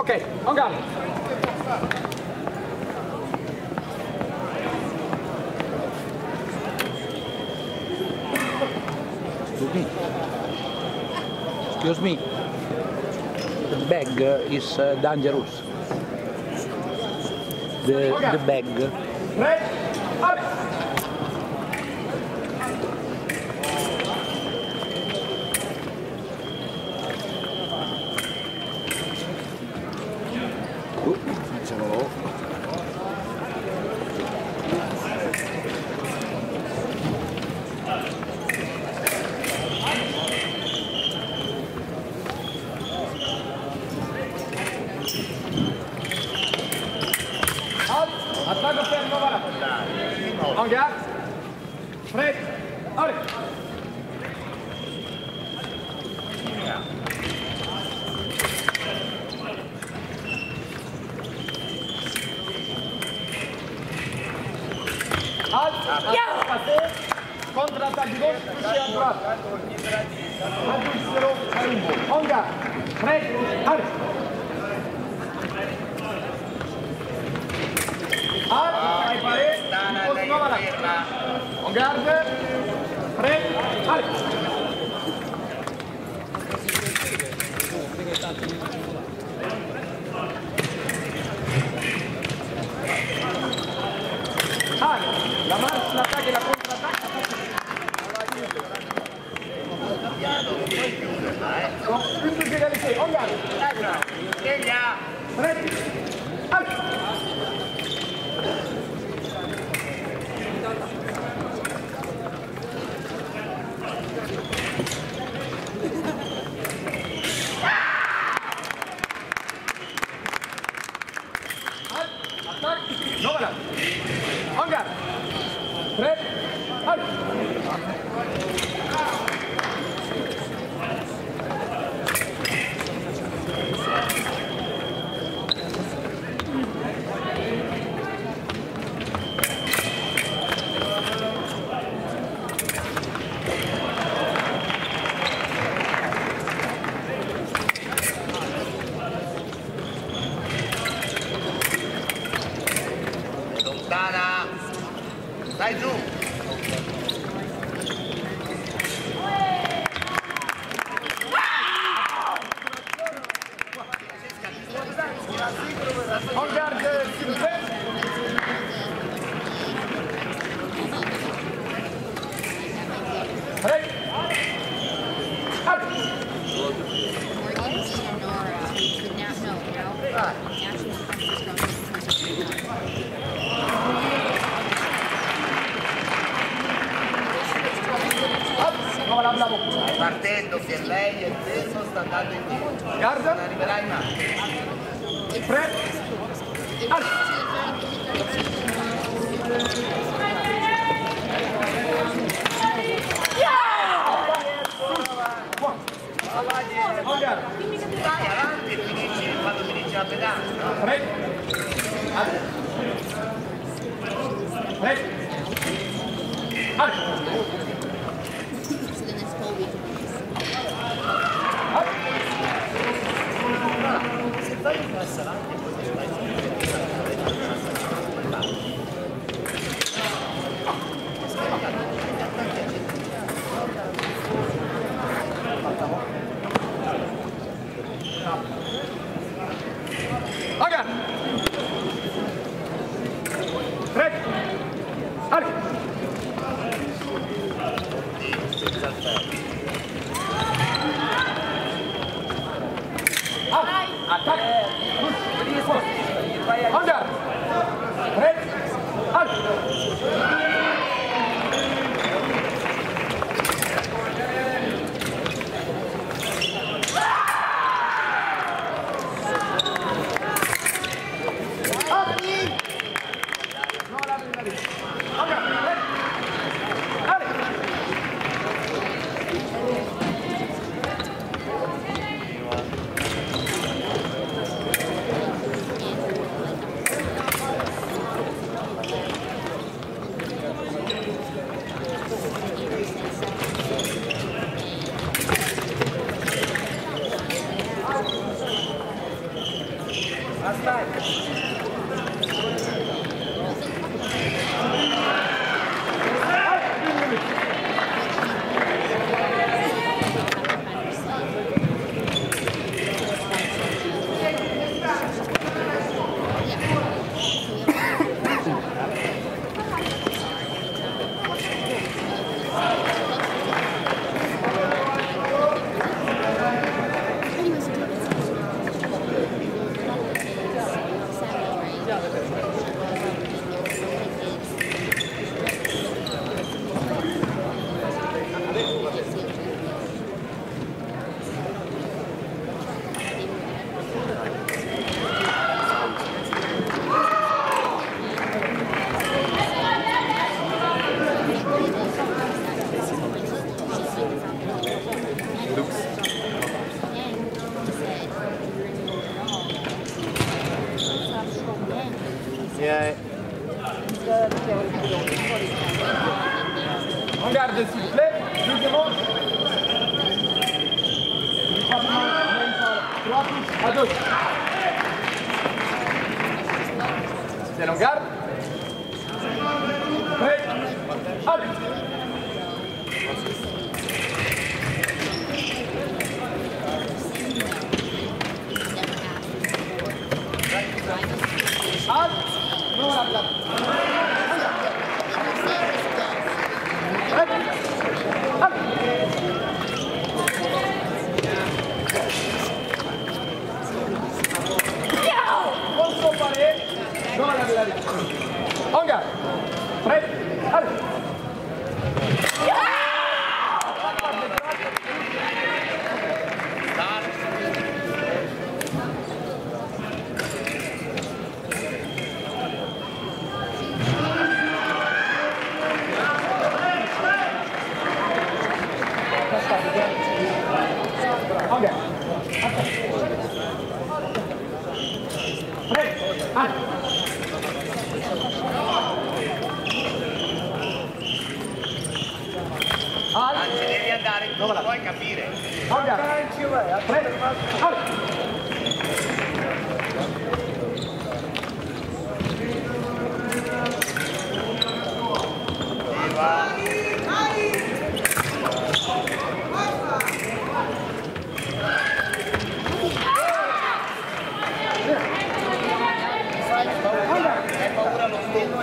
Ok, on guard. Excuse me. Excuse me. The bag is uh, dangerous. The, the bag. On gap. credo che lei è il sta andando indietro. Guarda. Non arriverai mai. Pre. Arco. Vai avanti e finisci quando finisci la pedana. Pre. Pre. السلام. trăm lần fare tutto e capire. Andiamo. Hai paura lo stesso.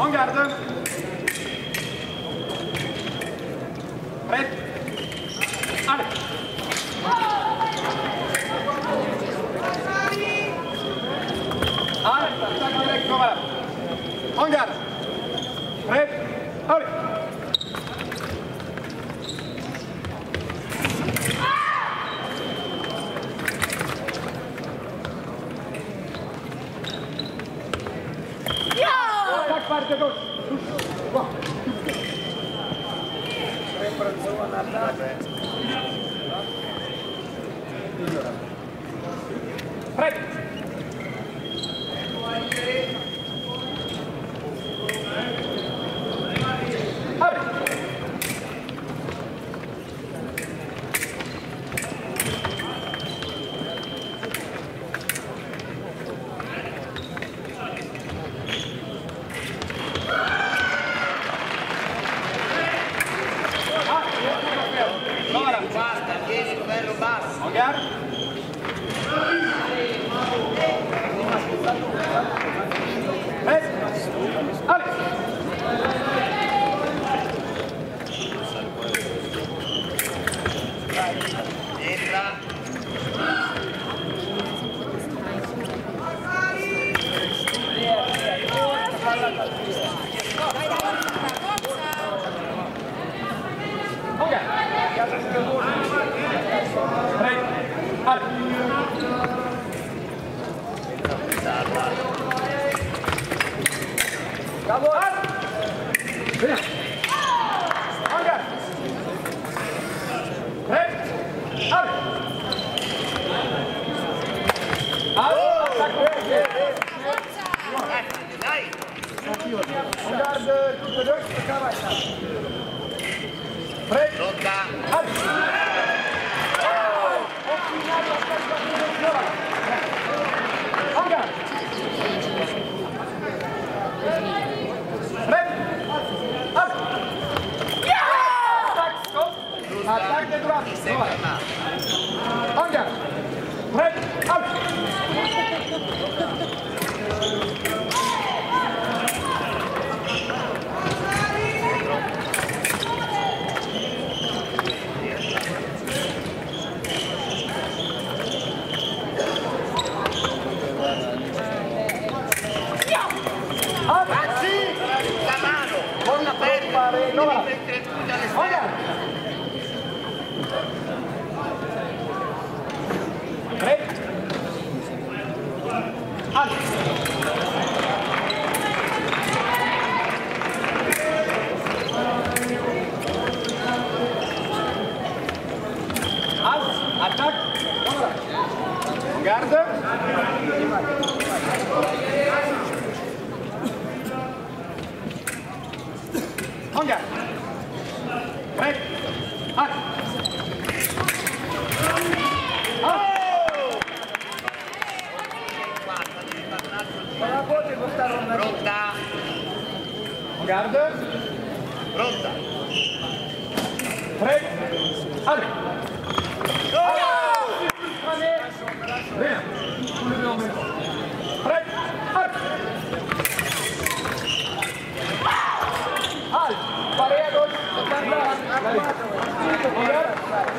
On guard. Parcă é Vem para a zona da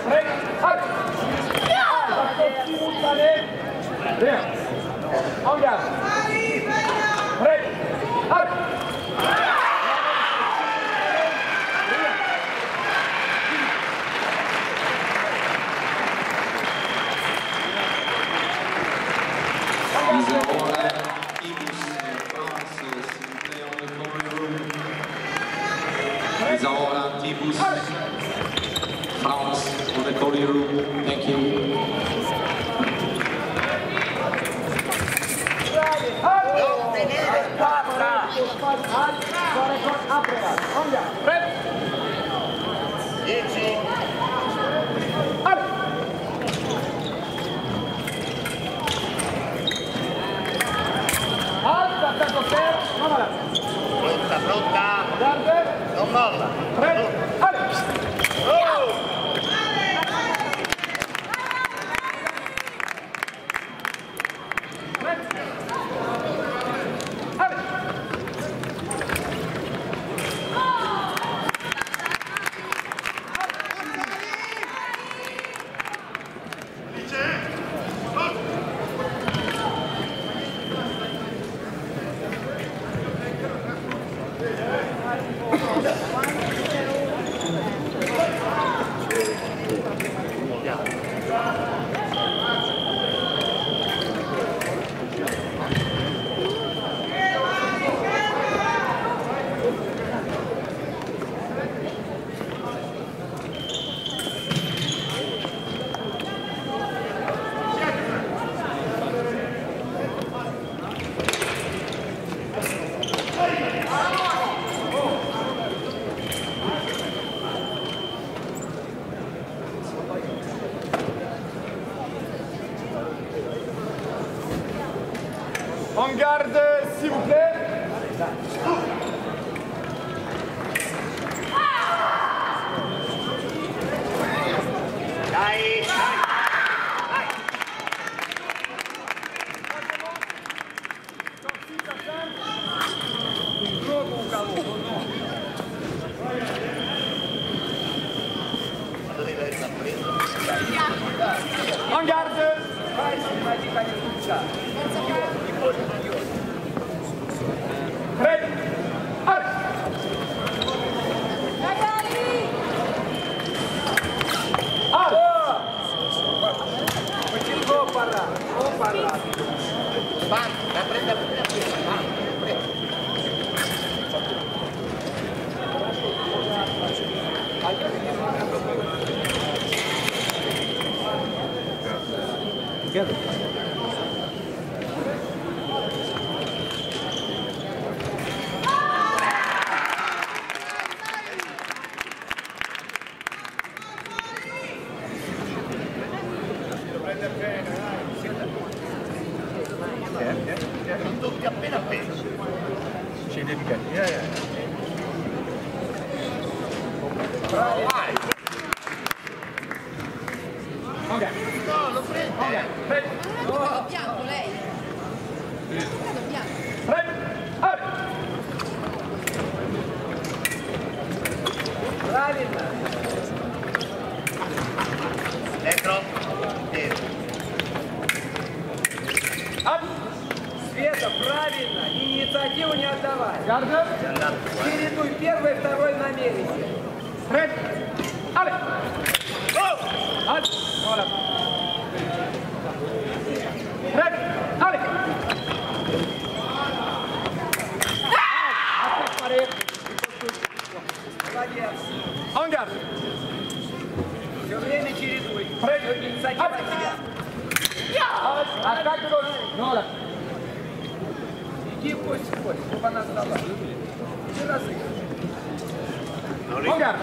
Breng, hak! Hou ja! On guard! Vai, vai, vai, vai, vai, vai, vai, vai, vai, vai, vai, vai, vai, vai, vai, vai, vai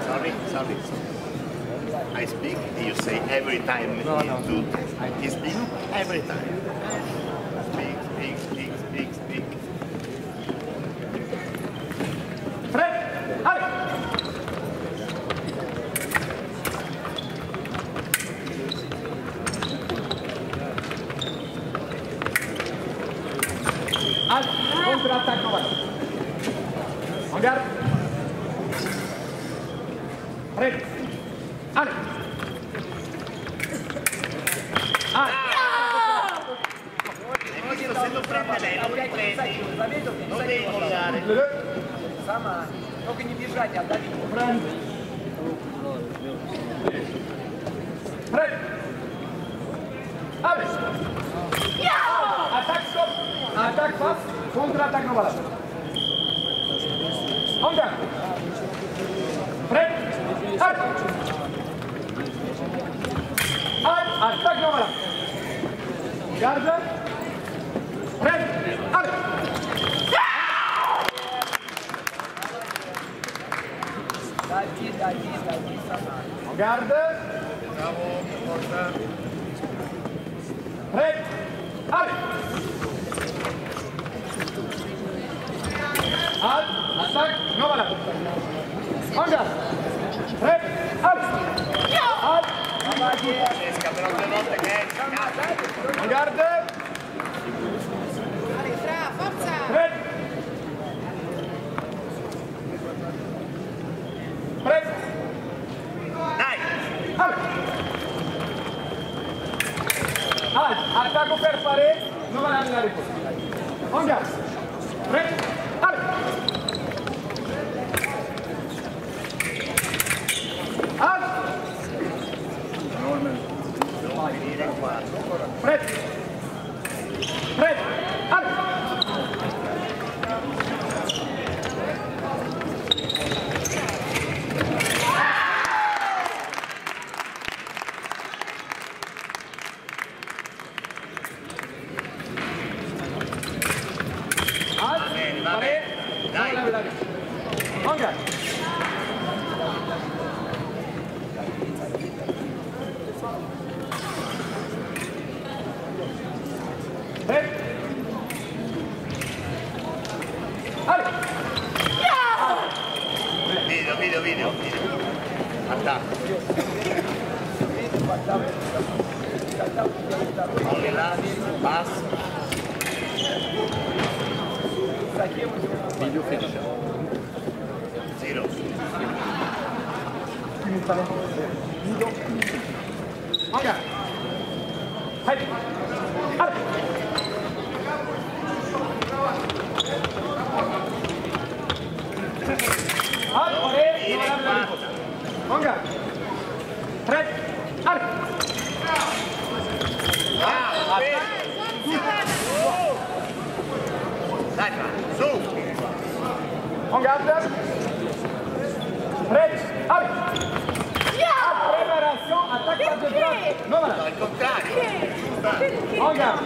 Sorry, sorry. I speak, you say every time. No, no. To, I speak every time. Speak, speak, speak, speak, speak. Fred, Ale! Ale! Manggar. Tarik. Garde. Prêt. Allez. Al, attaque, no bala. En garde. Prêt. Allez. Al. En garde. Ah, Azi, atacă pe pare, nu va avea nimic. Unde? Vrei? Are! Azi! Norman. Ah. Pret! Pret! Video fiction. Zero. Video. Okay. Hey. Hey. はい、これ。Kom garde. Prête. Hop. Préparation, attaque à deux points. Non, voilà. En garde.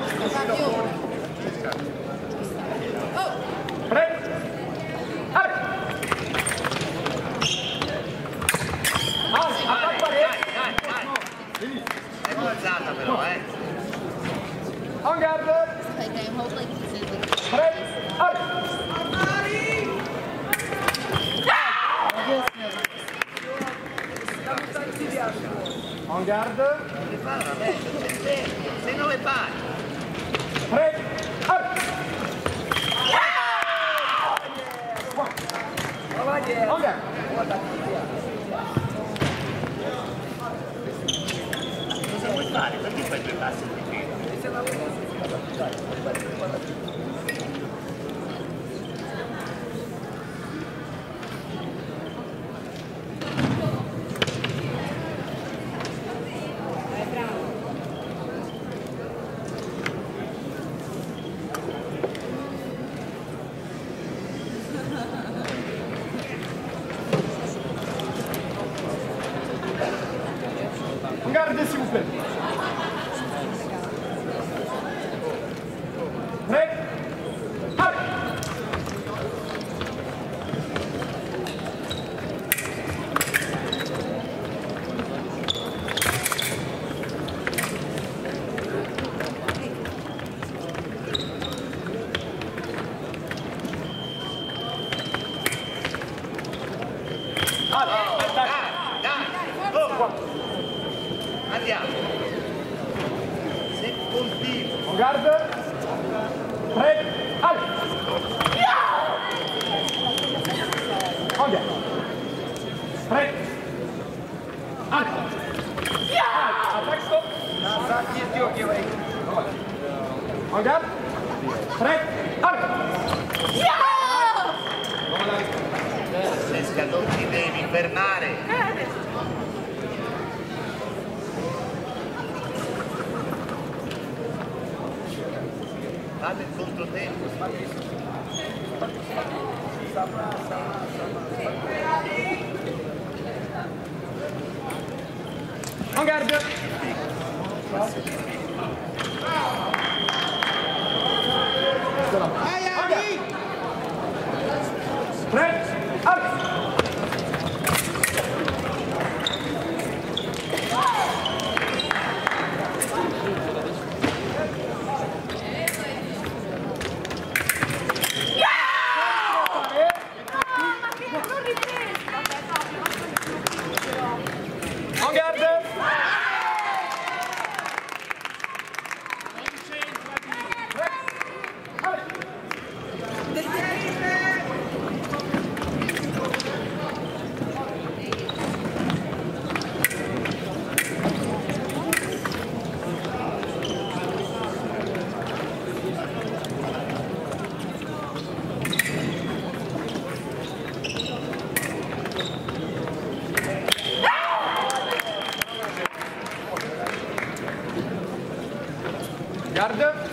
Prêt Garda.